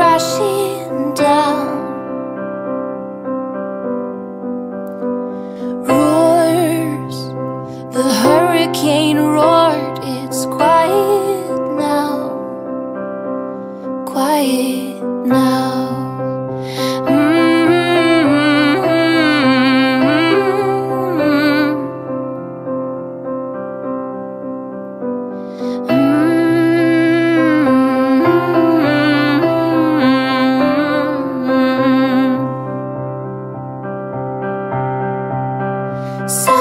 crashing down. So